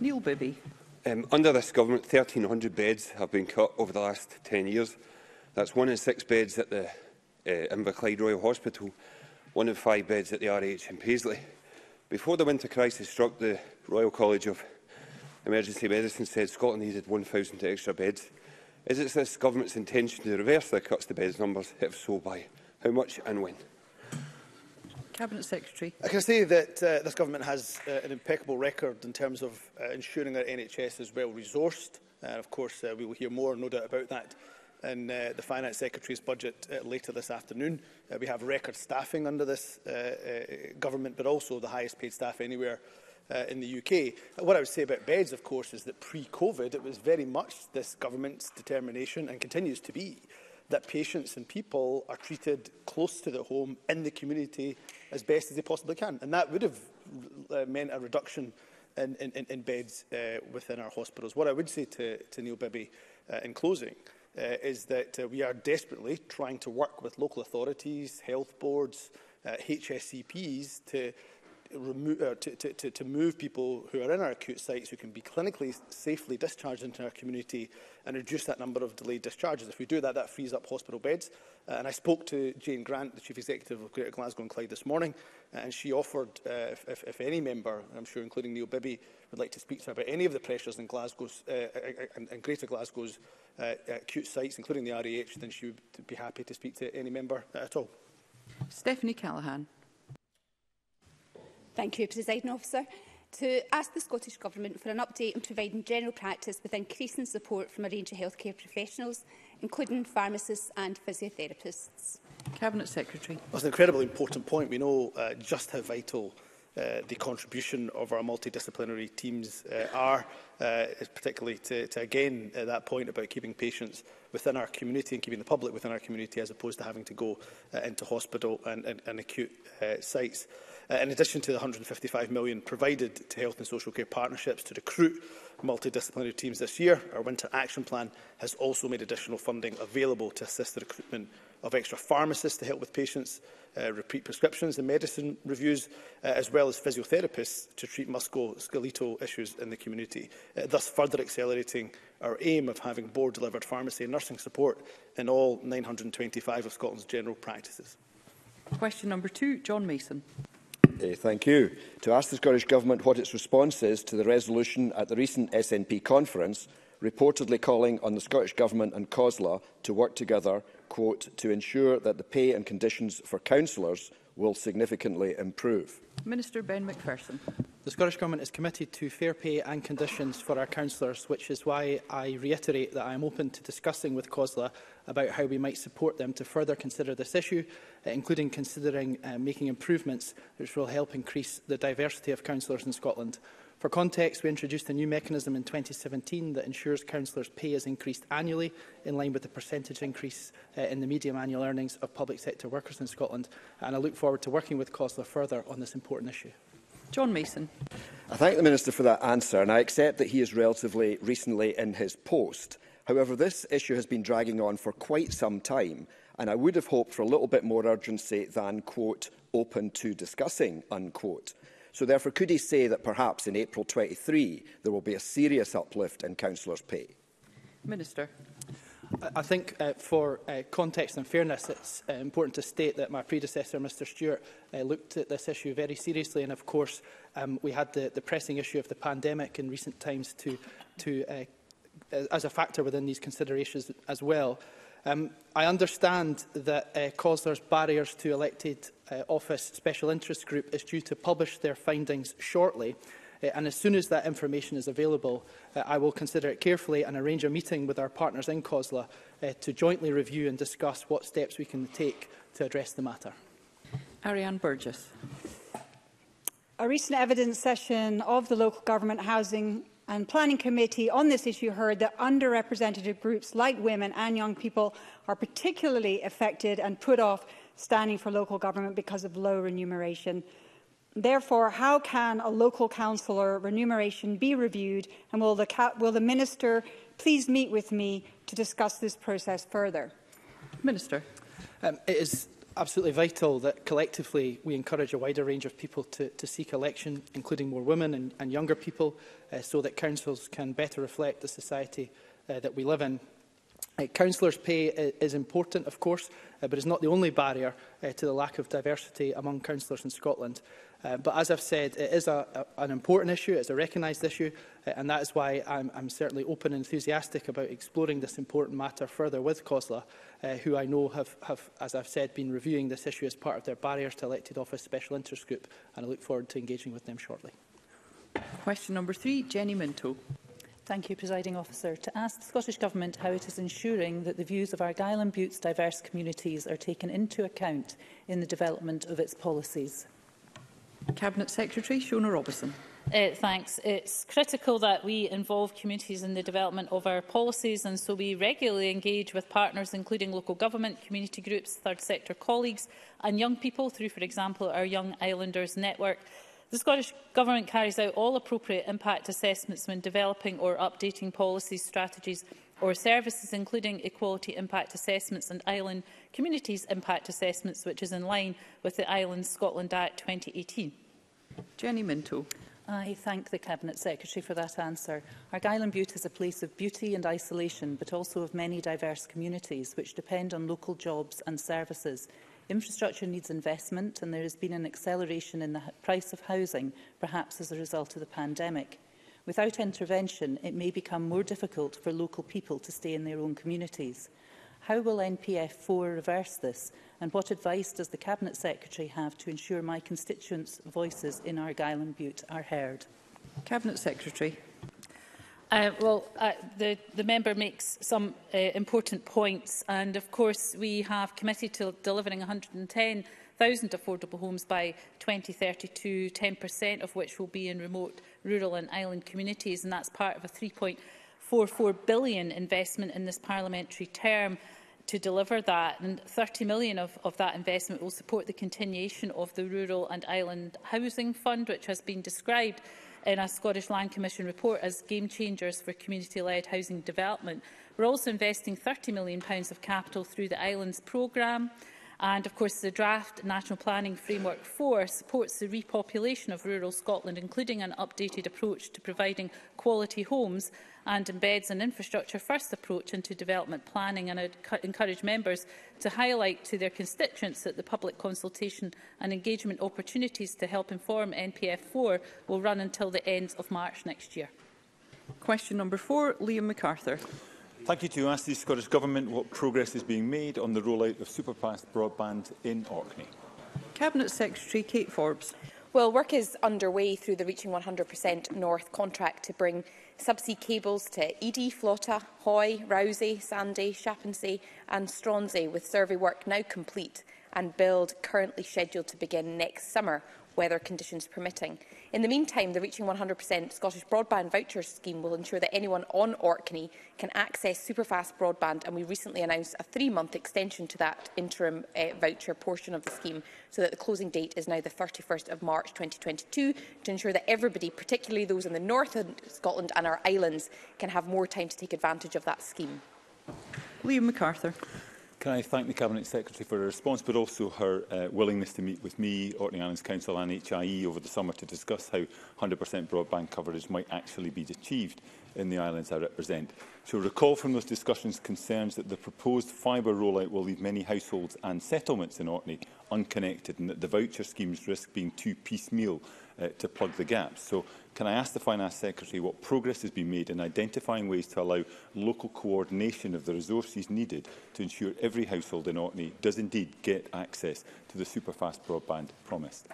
Neil Bibby. Um, under this government, 1,300 beds have been cut over the last 10 years. That's one in six beds at the uh, Inverclyde Royal Hospital, one in five beds at the RH in Paisley. Before the winter crisis struck, the Royal College of Emergency Medicine said Scotland needed 1,000 extra beds. Is it this government's intention to reverse the cuts to beds numbers? If so, by how much and when? Cabinet Secretary. I can say that uh, this government has uh, an impeccable record in terms of uh, ensuring that NHS is well resourced. Uh, of course, uh, we will hear more, no doubt about that, in uh, the Finance Secretary's budget uh, later this afternoon. Uh, we have record staffing under this uh, uh, government, but also the highest paid staff anywhere uh, in the UK. Uh, what I would say about beds, of course, is that pre-COVID, it was very much this government's determination, and continues to be, that patients and people are treated close to their home in the community as best as they possibly can. And that would have uh, meant a reduction in, in, in beds uh, within our hospitals. What I would say to, to Neil Bibby uh, in closing uh, is that uh, we are desperately trying to work with local authorities, health boards, uh, HSCPs e to remove, uh, to, to, to, to move people who are in our acute sites who can be clinically safely discharged into our community and reduce that number of delayed discharges. If we do that, that frees up hospital beds. Uh, and I spoke to Jane Grant, the Chief Executive of Greater Glasgow and Clyde this morning, uh, and she offered, uh, if, if, if any member, I'm sure including Neil Bibby, would like to speak to her about any of the pressures in Glasgow's uh, and, uh, uh, and Greater Glasgow's uh, acute sites, including the RAH, then she would be happy to speak to any member at all. Stephanie Callaghan. Thank you, President Officer. To ask the Scottish Government for an update on providing general practice with increasing support from a range of healthcare professionals, including pharmacists and physiotherapists. Cabinet Secretary. That's an incredibly important point. We know uh, just how vital uh, the contribution of our multidisciplinary teams uh, are, uh, particularly to, to again uh, that point about keeping patients within our community and keeping the public within our community as opposed to having to go uh, into hospital and, and, and acute uh, sites uh, in addition to the 155 million provided to health and social care partnerships to recruit multidisciplinary teams this year, our winter action plan has also made additional funding available to assist the recruitment of extra pharmacists to help with patients, uh, repeat prescriptions and medicine reviews, uh, as well as physiotherapists to treat musculoskeletal issues in the community, uh, thus further accelerating our aim of having board-delivered pharmacy and nursing support in all 925 of Scotland's general practices. Question number 2 John Mason. Hey, thank you. To ask the Scottish Government what its response is to the resolution at the recent SNP conference reportedly calling on the Scottish Government and COSLA to work together, quote, to ensure that the pay and conditions for councillors will significantly improve. Minister Ben McPherson. The Scottish Government is committed to fair pay and conditions for our councillors, which is why I reiterate that I am open to discussing with COSLA about how we might support them to further consider this issue, uh, including considering uh, making improvements which will help increase the diversity of councillors in Scotland. For context, we introduced a new mechanism in 2017 that ensures councillors' pay is increased annually in line with the percentage increase uh, in the median annual earnings of public sector workers in Scotland. And I look forward to working with COSLA further on this important issue. John Mason. I thank the Minister for that answer and I accept that he is relatively recently in his post. However, this issue has been dragging on for quite some time and I would have hoped for a little bit more urgency than, quote, open to discussing, unquote. So therefore, could he say that perhaps in April 23 there will be a serious uplift in councillors' pay? Minister. I think uh, for uh, context and fairness, it's uh, important to state that my predecessor, Mr Stewart, uh, looked at this issue very seriously. And of course, um, we had the, the pressing issue of the pandemic in recent times to, to, uh, as a factor within these considerations as well. Um, I understand that uh, COSLER's barriers to elected uh, office special interest group is due to publish their findings shortly. Uh, and as soon as that information is available, uh, I will consider it carefully and arrange a meeting with our partners in COSLA uh, to jointly review and discuss what steps we can take to address the matter. Ariane Burgess. A recent evidence session of the Local Government Housing and Planning Committee on this issue heard that underrepresented groups like women and young people are particularly affected and put off standing for local government because of low remuneration. Therefore, how can a local councillor remuneration be reviewed and will the, will the Minister please meet with me to discuss this process further? Minister. Um, it is absolutely vital that collectively we encourage a wider range of people to, to seek election, including more women and, and younger people, uh, so that councils can better reflect the society uh, that we live in. Uh, councillors' pay uh, is important, of course, uh, but is not the only barrier uh, to the lack of diversity among councillors in Scotland. Um, but as I've said, it is a, a, an important issue, it's a recognised issue, uh, and that is why I'm, I'm certainly open and enthusiastic about exploring this important matter further with COSLA, uh, who I know have, have, as I've said, been reviewing this issue as part of their Barriers to Elected Office Special Interest Group, and I look forward to engaging with them shortly. Question number three, Jenny Minto. Thank you, Presiding Officer. To ask the Scottish Government how it is ensuring that the views of Argyll and Butte's diverse communities are taken into account in the development of its policies. Cabinet Secretary Shona Robertson. Uh, thanks. It's critical that we involve communities in the development of our policies and so we regularly engage with partners including local government, community groups, third sector colleagues and young people through, for example, our Young Islanders network. The Scottish Government carries out all appropriate impact assessments when developing or updating policies, strategies or services, including equality impact assessments and island communities impact assessments, which is in line with the Island Scotland Act 2018? Jenny Minto. I thank the Cabinet Secretary for that answer. Argyll and Butte is a place of beauty and isolation, but also of many diverse communities which depend on local jobs and services. Infrastructure needs investment and there has been an acceleration in the price of housing, perhaps as a result of the pandemic. Without intervention, it may become more difficult for local people to stay in their own communities. How will NPF 4 reverse this and what advice does the Cabinet Secretary have to ensure my constituents' voices in Argyll and Butte are heard? Cabinet Secretary. Uh, well, uh, the, the member makes some uh, important points and of course we have committed to delivering 110,000 affordable homes by 2032, 10% of which will be in remote rural and island communities, and that's part of a 3.44 billion investment in this parliamentary term to deliver that and 30 million of, of that investment will support the continuation of the Rural and Island Housing Fund which has been described in a Scottish Land Commission report as game changers for community-led housing development. We're also investing £30 million of capital through the Islands programme And of course, the draft National Planning Framework 4 supports the repopulation of rural Scotland, including an updated approach to providing quality homes and embeds an infrastructure-first approach into development planning and encourage members to highlight to their constituents that the public consultation and engagement opportunities to help inform NPF 4 will run until the end of March next year. Question number four, Liam MacArthur. Thank you to ask the Scottish Government what progress is being made on the rollout of superfast broadband in Orkney. Cabinet Secretary Kate Forbes. Well, work is underway through the Reaching 100% North contract to bring subsea cables to Edie, Flotta, Hoy, Rousey, Sandy, Shappensea and Stronsay, with survey work now complete and build currently scheduled to begin next summer, weather conditions permitting. In the meantime, the Reaching 100% Scottish Broadband Voucher Scheme will ensure that anyone on Orkney can access superfast broadband, and we recently announced a three-month extension to that interim uh, voucher portion of the scheme, so that the closing date is now the 31st of March 2022, to ensure that everybody, particularly those in the north of Scotland and our islands, can have more time to take advantage of that scheme. Liam MacArthur. Can I thank the Cabinet Secretary for her response, but also her uh, willingness to meet with me, Orkney Islands Council and HIE over the summer to discuss how 100% broadband coverage might actually be achieved in the islands I represent. She'll recall from those discussions concerns that the proposed fibre rollout will leave many households and settlements in Orkney unconnected and that the voucher schemes risk being too piecemeal uh, to plug the gaps. So can I ask the Finance Secretary what progress has been made in identifying ways to allow local coordination of the resources needed to ensure every household in Orkney does indeed get access to the superfast broadband promised?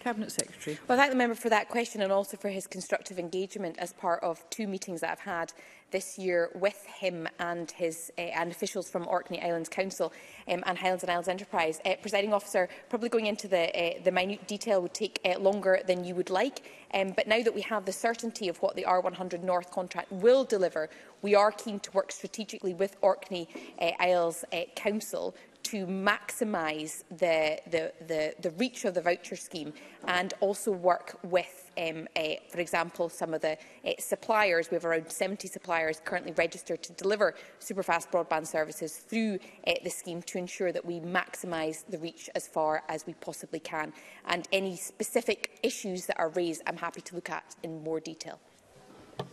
Cabinet Secretary. Well, I thank the member for that question and also for his constructive engagement as part of two meetings that I've had this year with him and his uh, and officials from Orkney Islands Council um, and Highlands and Islands Enterprise. Uh, Presiding officer, probably going into the uh, the minute detail would take uh, longer than you would like, um, but now that we have the certainty of what the R100 North contract will deliver, we are keen to work strategically with Orkney uh, Isles uh, Council to maximise the, the, the, the reach of the voucher scheme and also work with, um, uh, for example, some of the uh, suppliers. We have around 70 suppliers currently registered to deliver superfast broadband services through uh, the scheme to ensure that we maximise the reach as far as we possibly can. And any specific issues that are raised, I'm happy to look at in more detail.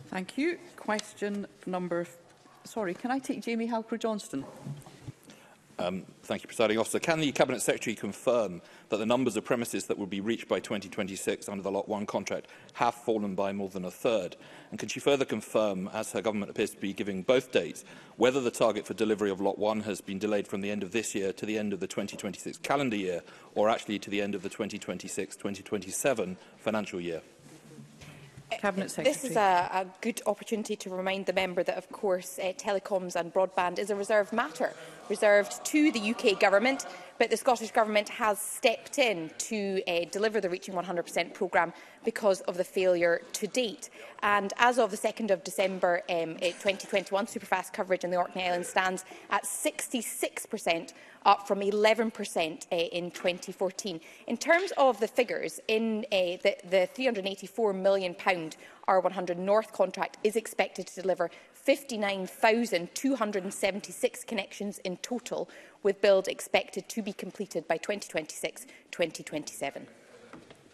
Thank you. Question number... Sorry, can I take Jamie Halcrow-Johnston? Um, thank you, Presiding Officer. Can the Cabinet Secretary confirm that the numbers of premises that will be reached by 2026 under the Lot 1 contract have fallen by more than a third? And can she further confirm, as her government appears to be giving both dates, whether the target for delivery of Lot 1 has been delayed from the end of this year to the end of the 2026 calendar year, or actually to the end of the 2026-2027 financial year? Cabinet Secretary. This is a, a good opportunity to remind the member that, of course, uh, telecoms and broadband is a reserved matter reserved to the UK Government, but the Scottish Government has stepped in to uh, deliver the Reaching 100% program because of the failure to date. And as of the 2nd of December um, 2021, eh, superfast coverage in the Orkney Islands stands at 66%, up from 11% uh, eh, in 2014. In terms of the figures, in uh, the, the 384 million pound r 100 North contract is expected to deliver 59,276 connections in total, with build expected to be completed by 2026-2027.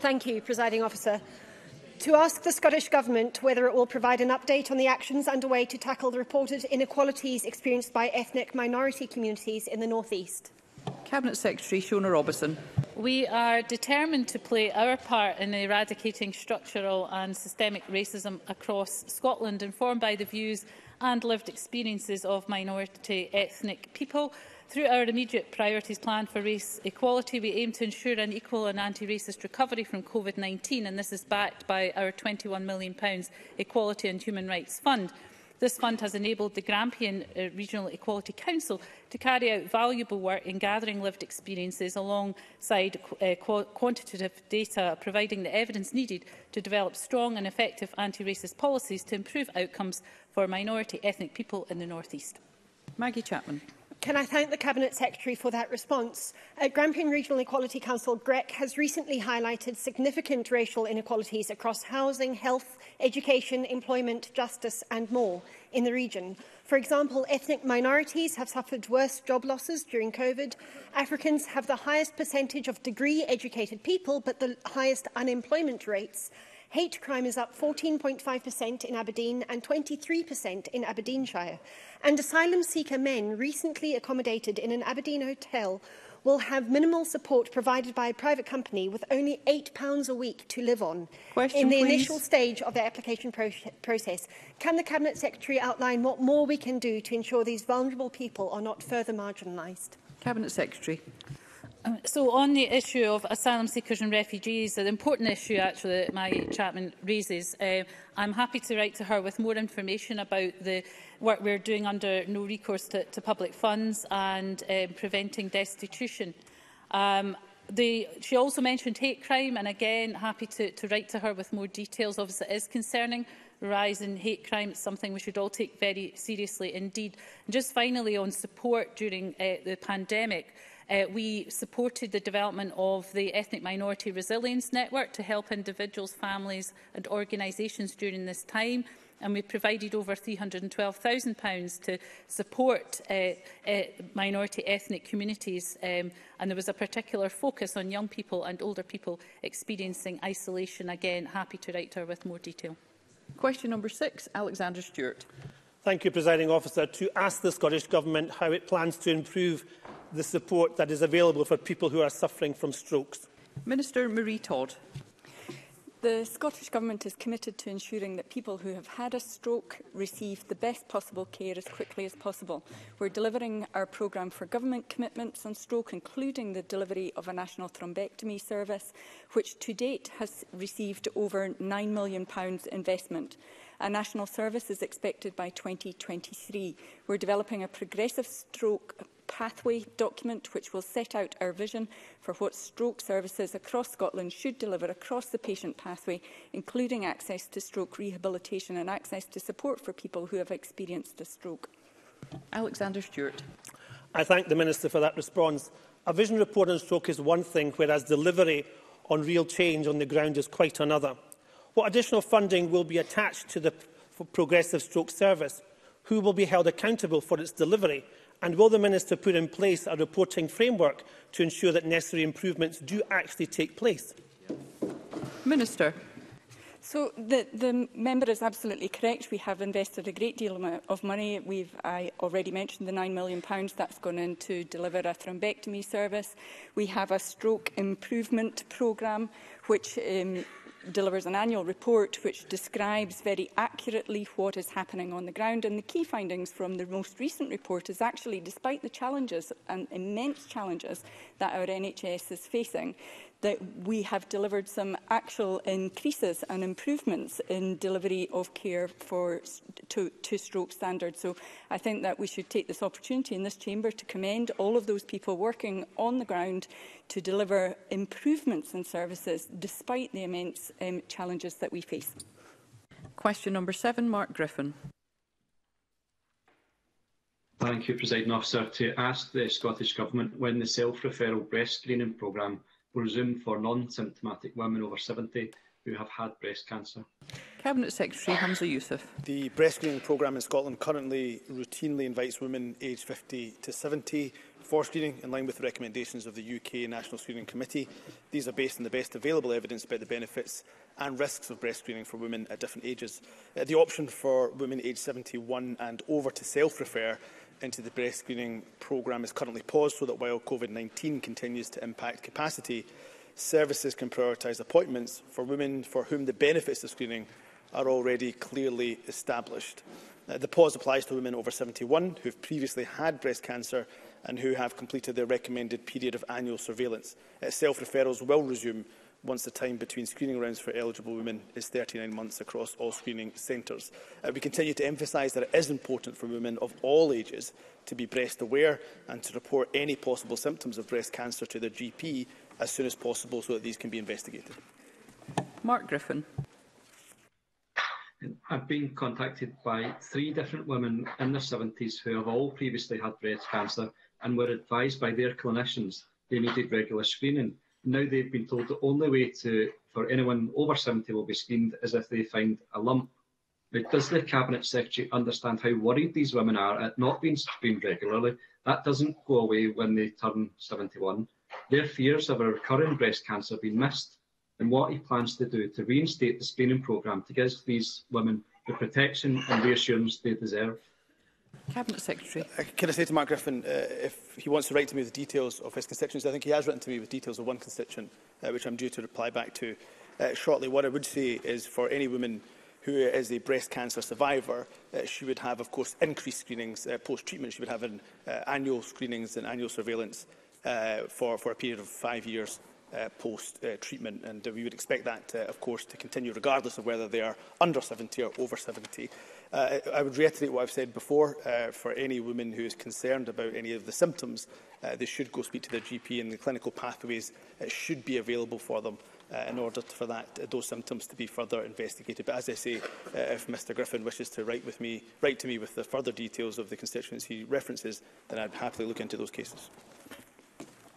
Thank you, Presiding Officer. To ask the Scottish Government whether it will provide an update on the actions underway to tackle the reported inequalities experienced by ethnic minority communities in the North East. Cabinet Secretary Shona Robertson. We are determined to play our part in eradicating structural and systemic racism across Scotland, informed by the views and lived experiences of minority ethnic people. Through our immediate priorities plan for race equality, we aim to ensure an equal and anti-racist recovery from COVID-19, and this is backed by our £21 million Equality and Human Rights Fund. This fund has enabled the Grampian uh, Regional Equality Council to carry out valuable work in gathering lived experiences alongside uh, quantitative data, providing the evidence needed to develop strong and effective anti-racist policies to improve outcomes for minority ethnic people in the North East. Maggie Chapman. Can I thank the Cabinet Secretary for that response? Uh, Grampian Regional Equality Council, GREC, has recently highlighted significant racial inequalities across housing, health, education, employment, justice and more in the region. For example, ethnic minorities have suffered worse job losses during COVID. Africans have the highest percentage of degree-educated people, but the highest unemployment rates. Hate crime is up 14.5% in Aberdeen and 23% in Aberdeenshire. And asylum seeker men recently accommodated in an Aberdeen hotel will have minimal support provided by a private company with only £8 a week to live on Question, in the please. initial stage of their application pro process. Can the Cabinet Secretary outline what more we can do to ensure these vulnerable people are not further marginalised? Cabinet Secretary. Um, so on the issue of asylum seekers and refugees, an important issue actually that Maggie Chapman raises, uh, I'm happy to write to her with more information about the work we're doing under no recourse to, to public funds and um, preventing destitution. Um, the, she also mentioned hate crime and again happy to, to write to her with more details. Obviously it is concerning rise in hate crime. It's something we should all take very seriously indeed. And just finally on support during uh, the pandemic, Uh, we supported the development of the Ethnic Minority Resilience Network to help individuals, families and organisations during this time and we provided over £312,000 to support uh, uh, minority ethnic communities um, and there was a particular focus on young people and older people experiencing isolation. Again, happy to write to her with more detail. Question number six, Alexander Stewart. Thank you, Presiding Officer. To ask the Scottish Government how it plans to improve the support that is available for people who are suffering from strokes. Minister Marie Todd. The Scottish Government is committed to ensuring that people who have had a stroke receive the best possible care as quickly as possible. We're delivering our programme for government commitments on stroke, including the delivery of a national thrombectomy service, which to date has received over £9 million investment. A national service is expected by 2023. We're developing a progressive stroke pathway document which will set out our vision for what stroke services across Scotland should deliver across the patient pathway, including access to stroke rehabilitation and access to support for people who have experienced a stroke. Alexander Stewart. I thank the Minister for that response. A vision report on stroke is one thing, whereas delivery on real change on the ground is quite another. What additional funding will be attached to the Progressive Stroke Service? Who will be held accountable for its delivery And will the Minister put in place a reporting framework to ensure that necessary improvements do actually take place? Minister. So the, the member is absolutely correct. We have invested a great deal of money. We've I already mentioned the £9 million pounds that's gone in to deliver a thrombectomy service. We have a stroke improvement programme, which um, delivers an annual report which describes very accurately what is happening on the ground. And the key findings from the most recent report is actually, despite the challenges and immense challenges that our NHS is facing, that we have delivered some actual increases and improvements in delivery of care for to, to stroke standards. So I think that we should take this opportunity in this chamber to commend all of those people working on the ground to deliver improvements in services despite the immense um, challenges that we face. Question number seven, Mark Griffin. Thank you, President Officer. To ask the Scottish Government when the self-referral breast screening programme will resume for non-symptomatic women over 70 who have had breast cancer. Cabinet Secretary Hamza Youssef. The breast screening programme in Scotland currently routinely invites women aged 50 to 70 for screening in line with the recommendations of the UK National Screening Committee. These are based on the best available evidence about the benefits and risks of breast screening for women at different ages. Uh, the option for women aged 71 and over to self-refer into the breast screening programme is currently paused so that while COVID-19 continues to impact capacity, services can prioritise appointments for women for whom the benefits of screening are already clearly established. Uh, the pause applies to women over 71 who have previously had breast cancer and who have completed their recommended period of annual surveillance. Uh, Self-referrals will resume once the time between screening rounds for eligible women is 39 months across all screening centres. Uh, we continue to emphasise that it is important for women of all ages to be breast aware and to report any possible symptoms of breast cancer to their GP as soon as possible so that these can be investigated. Mark Griffin. I've been contacted by three different women in their 70s who have all previously had breast cancer and were advised by their clinicians they needed regular screening. Now they've been told the only way to for anyone over 70 will be screened is if they find a lump. Now, does the Cabinet Secretary understand how worried these women are at not being screened regularly? That doesn't go away when they turn 71. Their fears of a recurring breast cancer being missed and what he plans to do to reinstate the screening programme to give these women the protection and reassurance they deserve. Cabinet Secretary. Uh, can I say to Mark Griffin, uh, if he wants to write to me with the details of his constituents, I think he has written to me with details of one constituent, uh, which I'm due to reply back to uh, shortly. What I would say is for any woman who is a breast cancer survivor, uh, she would have, of course, increased screenings uh, post-treatment. She would have an, uh, annual screenings and annual surveillance uh, for, for a period of five years uh, post-treatment. Uh, and uh, we would expect that, uh, of course, to continue regardless of whether they are under 70 or over 70. Uh, I would reiterate what I've said before. Uh, for any woman who is concerned about any of the symptoms, uh, they should go speak to their GP and the clinical pathways uh, should be available for them uh, in order to, for that, uh, those symptoms to be further investigated. But as I say, uh, if Mr Griffin wishes to write, with me, write to me with the further details of the constituents he references, then I'd happily look into those cases.